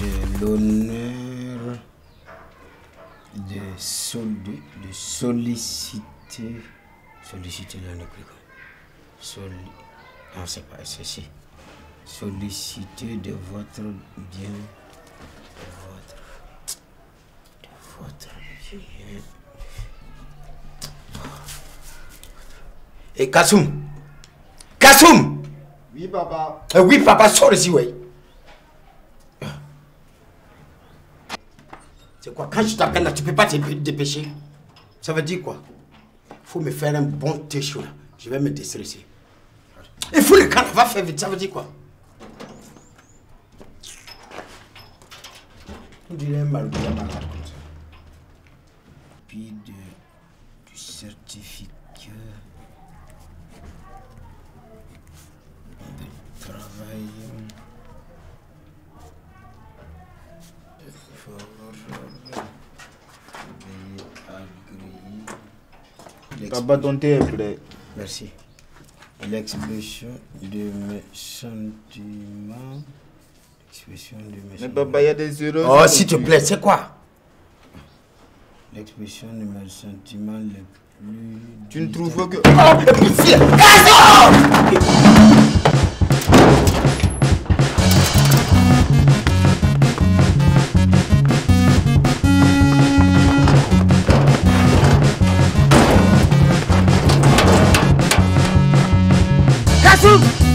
J'ai l'honneur de, sol- de, solliciter. Solliciter là, ne plus Soli... Non, c'est pas ceci. Solliciter de votre bien. De votre. De votre bien. Et Kassoum Kassoum Oui, papa. Eh Oui, papa, sors ici, oui. C'est quoi Quand je t'appelle là, tu peux pas te dé- dépêcher Ça veut dire quoi? Faut me faire un bon thé chaud là. Je vais me déstresser. Il faut le camp, va faire vite, ça veut dire quoi? On dirait un malade ça. Puis de, du certificat thé est prêt. Merci. L'expression de mes sentiments. L'expression de mes Mais sentiments. papa, il y a des erreurs. Oh, s'il te plaît, c'est quoi? L'expression de mes sentiments les plus. Tu ne trouves que. Oh, Gaston Kassoum Kassoum